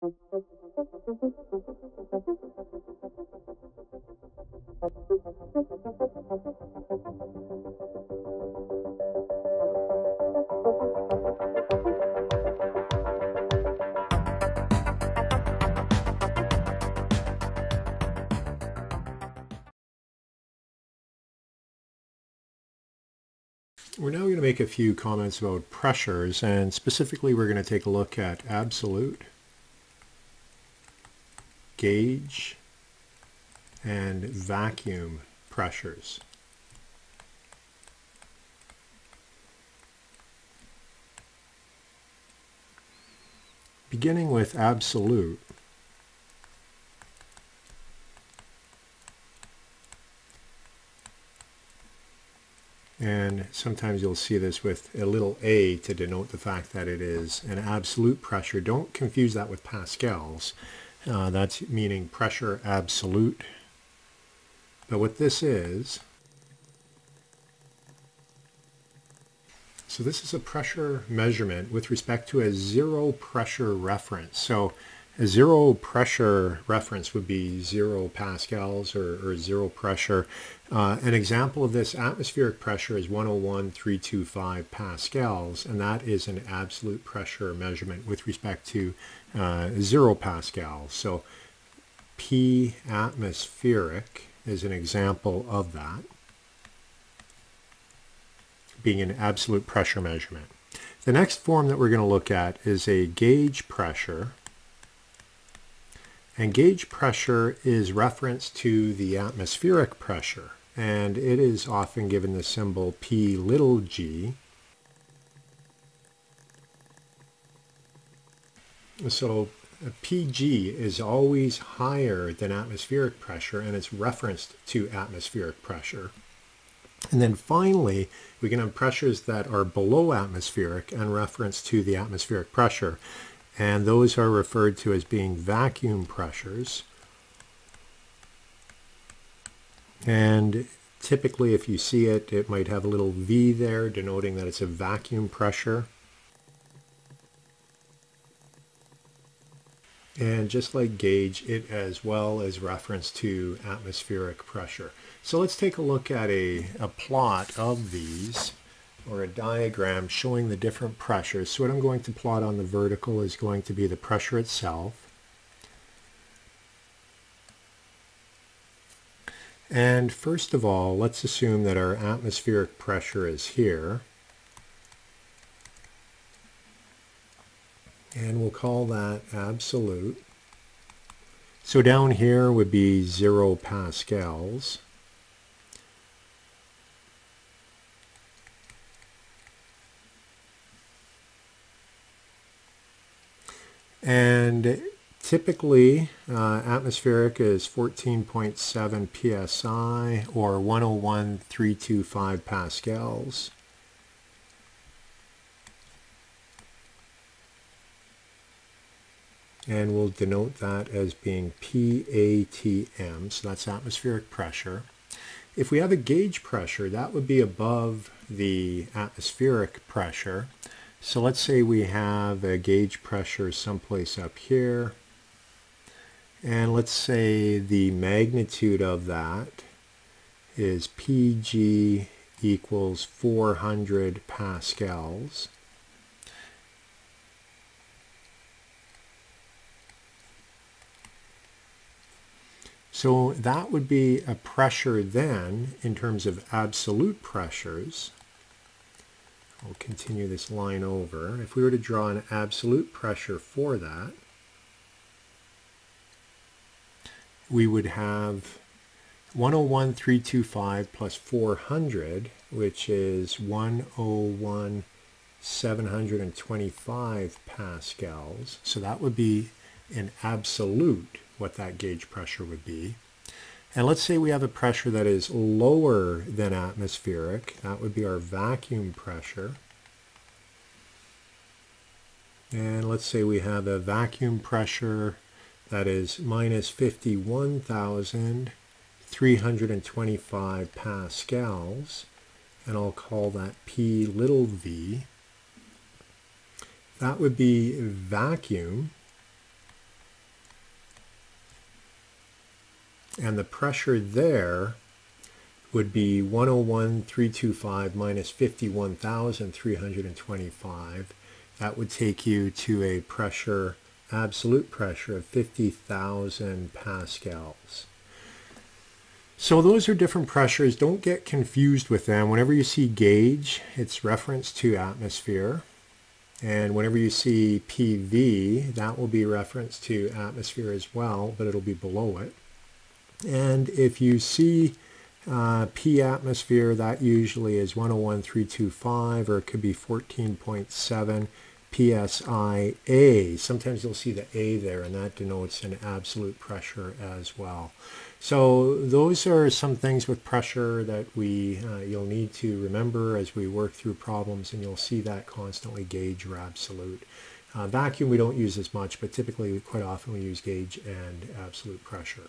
We're now going to make a few comments about pressures and specifically we're going to take a look at absolute, gauge, and vacuum pressures. Beginning with absolute, And sometimes you'll see this with a little a to denote the fact that it is an absolute pressure. Don't confuse that with pascals. Uh, that's meaning pressure absolute. But what this is, so this is a pressure measurement with respect to a zero pressure reference. So a zero pressure reference would be zero pascals or, or zero pressure. Uh, an example of this atmospheric pressure is 101.325 pascals, and that is an absolute pressure measurement with respect to uh, zero pascals. So P atmospheric is an example of that, being an absolute pressure measurement. The next form that we're going to look at is a gauge pressure and gauge pressure is reference to the atmospheric pressure, and it is often given the symbol P little g. So uh, PG is always higher than atmospheric pressure, and it's referenced to atmospheric pressure. And then finally, we can have pressures that are below atmospheric and reference to the atmospheric pressure and those are referred to as being vacuum pressures. And typically if you see it, it might have a little V there denoting that it's a vacuum pressure. And just like gauge, it as well as reference to atmospheric pressure. So let's take a look at a, a plot of these or a diagram showing the different pressures. So what I'm going to plot on the vertical is going to be the pressure itself. And first of all, let's assume that our atmospheric pressure is here. And we'll call that absolute. So down here would be zero pascals. And typically uh, atmospheric is 14.7 psi or 101.325 pascals. And we'll denote that as being PATM, so that's atmospheric pressure. If we have a gauge pressure, that would be above the atmospheric pressure. So let's say we have a gauge pressure someplace up here. And let's say the magnitude of that is PG equals 400 pascals. So that would be a pressure then in terms of absolute pressures I'll continue this line over. If we were to draw an absolute pressure for that, we would have 101,325 plus 400, which is 101,725 pascals. So that would be an absolute what that gauge pressure would be. And let's say we have a pressure that is lower than atmospheric. That would be our vacuum pressure. And let's say we have a vacuum pressure that is minus 51,325 pascals. And I'll call that P little v. That would be vacuum. And the pressure there would be 101,325 minus 51,325. That would take you to a pressure, absolute pressure of 50,000 pascals. So those are different pressures. Don't get confused with them. Whenever you see gauge, it's reference to atmosphere. And whenever you see PV, that will be reference to atmosphere as well, but it'll be below it. And if you see uh, P atmosphere, that usually is 101.325 or it could be 14.7 PSIA. Sometimes you'll see the A there and that denotes an absolute pressure as well. So those are some things with pressure that we uh, you'll need to remember as we work through problems and you'll see that constantly gauge or absolute. Uh, vacuum we don't use as much but typically quite often we use gauge and absolute pressure.